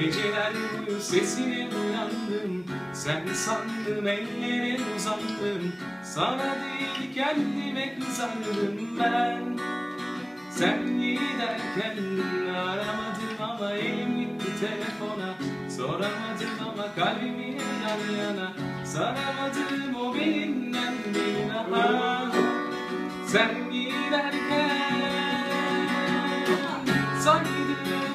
Geceler sesine uyandım. Sen sandım ellere uzandım. Sana değil kendime kızardım ben. Sen giderken aramadım ama elim gitti telefona. Soramadım ama kalbimi yan yana? Saramadım o belinden beline ha Sen giderken Saydım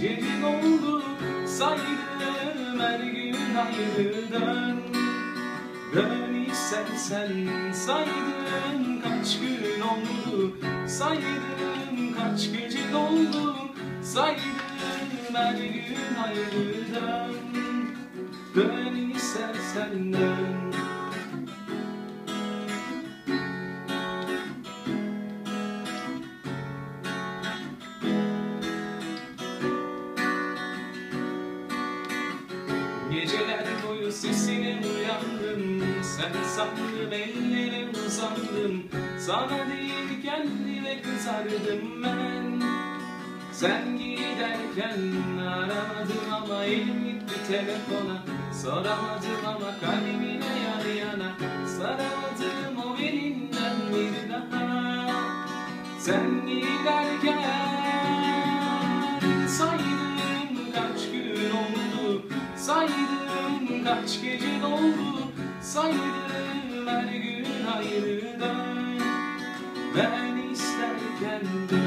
Gece oldu Saydım her gün ayrı dön Dön istersen saydım kaç gün oldu Saydım kaç gece doldu Saydım her gün ayrı dön Dön istersen dön Geceler boyu sesine uyandım Sen sandım ellere uzandım. Sana değil kendime kızardım ben. Sen giderken aramadım ama elim gitti telefona. Soramadım ama kalbimine yan yana Saramadım o belinden bir daha. Sen giderken saydım Saydım kaç gece doldu Saydım her gün ayrıdan. Ben isterken de